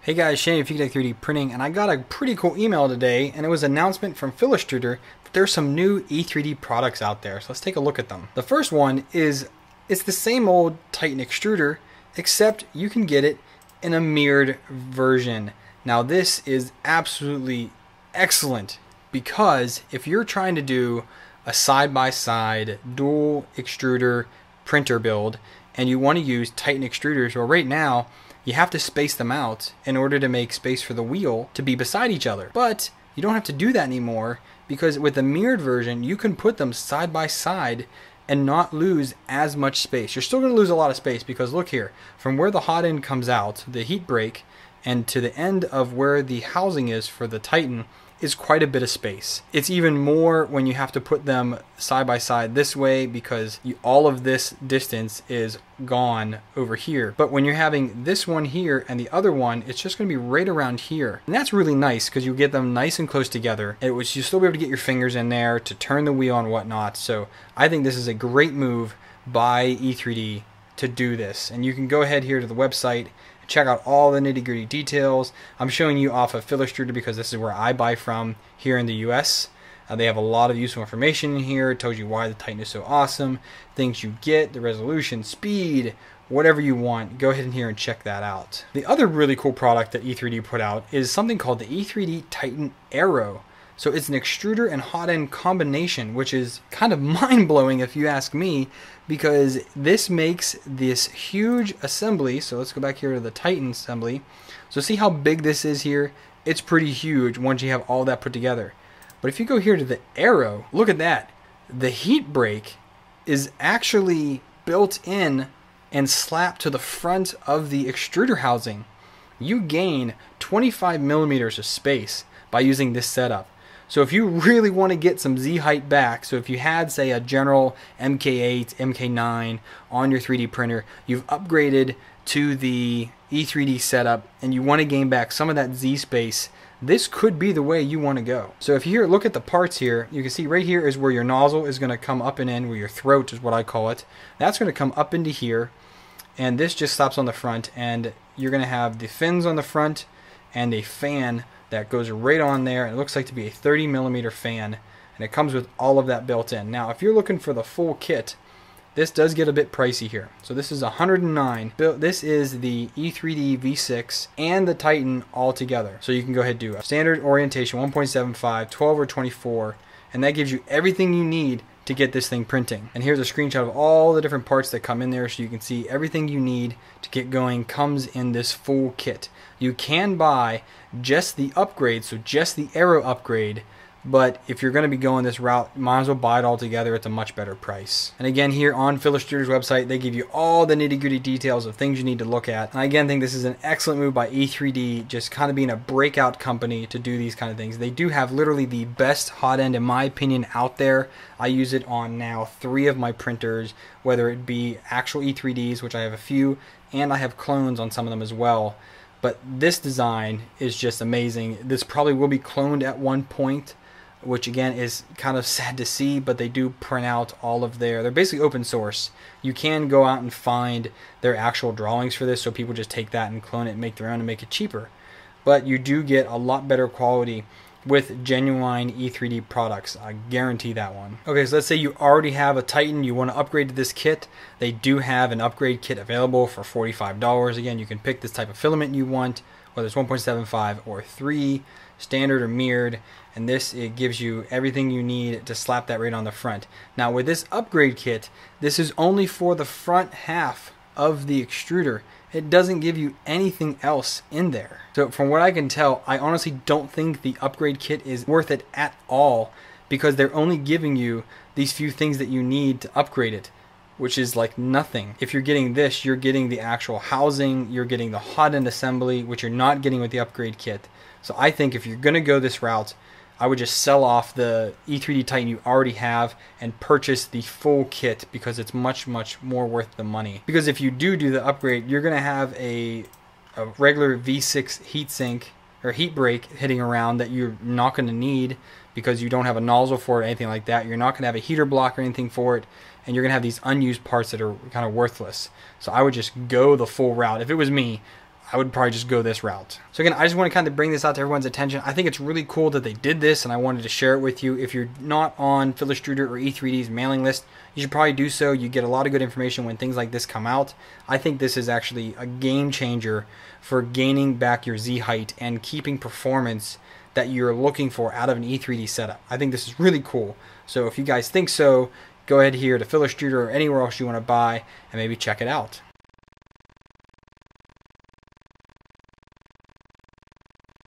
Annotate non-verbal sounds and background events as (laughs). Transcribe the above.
Hey guys, Shane Tech 3D Printing, and I got a pretty cool email today, and it was an announcement from Filastruder that there's some new E3D products out there. So let's take a look at them. The first one is it's the same old Titan extruder, except you can get it in a mirrored version. Now this is absolutely excellent because if you're trying to do a side-by-side dual extruder printer build and you want to use Titan extruders, well right now you have to space them out in order to make space for the wheel to be beside each other. But you don't have to do that anymore because with the mirrored version, you can put them side by side and not lose as much space. You're still going to lose a lot of space because look here, from where the hot end comes out, the heat break, and to the end of where the housing is for the Titan, is quite a bit of space. It's even more when you have to put them side by side this way because you, all of this distance is gone over here. But when you're having this one here and the other one, it's just going to be right around here. And that's really nice because you get them nice and close together. It was you still be able to get your fingers in there to turn the wheel and whatnot. So I think this is a great move by E3D to do this. And you can go ahead here to the website check out all the nitty gritty details. I'm showing you off of Filastruder because this is where I buy from here in the US. Uh, they have a lot of useful information in here. It tells you why the Titan is so awesome, things you get, the resolution, speed, whatever you want. Go ahead in here and check that out. The other really cool product that E3D put out is something called the E3D Titan Aero. So it's an extruder and hot end combination, which is kind of (laughs) mind blowing if you ask me, because this makes this huge assembly. So let's go back here to the Titan assembly. So see how big this is here? It's pretty huge once you have all that put together. But if you go here to the Aero, look at that. The heat break is actually built in and slapped to the front of the extruder housing. You gain 25 millimeters of space by using this setup. So if you really want to get some Z height back, so if you had say a general MK8, MK9 on your 3D printer, you've upgraded to the E3D setup and you want to gain back some of that Z space, this could be the way you want to go. So if you here look at the parts here, you can see right here is where your nozzle is going to come up and in, where your throat is what I call it. That's going to come up into here and this just stops on the front and you're going to have the fins on the front and a fan that goes right on there. It looks like to be a 30 millimeter fan and it comes with all of that built in. Now if you're looking for the full kit, this does get a bit pricey here. So this is 109. This is the E3D V6 and the Titan all together. So you can go ahead and do a standard orientation 1.75, 12 or 24, and that gives you everything you need to get this thing printing. And here's a screenshot of all the different parts that come in there so you can see everything you need to get going comes in this full kit. You can buy just the upgrade, so just the Aero upgrade but if you're going to be going this route, might as well buy it all together. It's a much better price. And again, here on Filastruder's website, they give you all the nitty gritty details of things you need to look at. And I again think this is an excellent move by E3D, just kind of being a breakout company to do these kind of things. They do have literally the best hot end, in my opinion, out there. I use it on now three of my printers, whether it be actual E3Ds, which I have a few, and I have clones on some of them as well. But this design is just amazing. This probably will be cloned at one point which again is kind of (laughs) sad to see, but they do print out all of their. They're basically open source. You can go out and find their actual drawings for this, so people just take that and clone it and make their own and make it cheaper. But you do get a lot better quality with genuine E3D products. I guarantee that one. Okay, so let's say you already have a Titan, you want to upgrade to this kit. They do have an upgrade kit available for $45. Again, you can pick this type of filament you want, whether it's 1.75 or 3, standard or mirrored and this it gives you everything you need to slap that right on the front. Now with this upgrade kit, this is only for the front half of the extruder. It doesn't give you anything else in there. So from what I can tell, I honestly don't think the upgrade kit is worth it at all because they're only giving you these few things that you need to upgrade it which is like nothing. If you're getting this, you're getting the actual housing, you're getting the hot end assembly, which you're not getting with the upgrade kit. So I think if you're going to go this route, I would just sell off the E3D Titan you already have and purchase the full kit because it's much, much more worth the money. Because if you do do the upgrade, you're going to have a, a regular V6 heatsink or heat break hitting around that you're not going to need because you don't have a nozzle for it anything like that. You're not going to have a heater block or anything for it, and you're going to have these unused parts that are kind of worthless. So I would just go the full route. If it was me, I would probably just go this route. So again, I just want to kind of bring this out to everyone's attention. I think it's really cool that they did this, and I wanted to share it with you. If you're not on Filastruder or E3D's mailing list, you should probably do so. You get a lot of good information when things like this come out. I think this is actually a game changer for gaining back your Z height and keeping performance that you're looking for out of an E3D setup. I think this is really cool. So if you guys think so, go ahead here to Filastruder or anywhere else you want to buy and maybe check it out.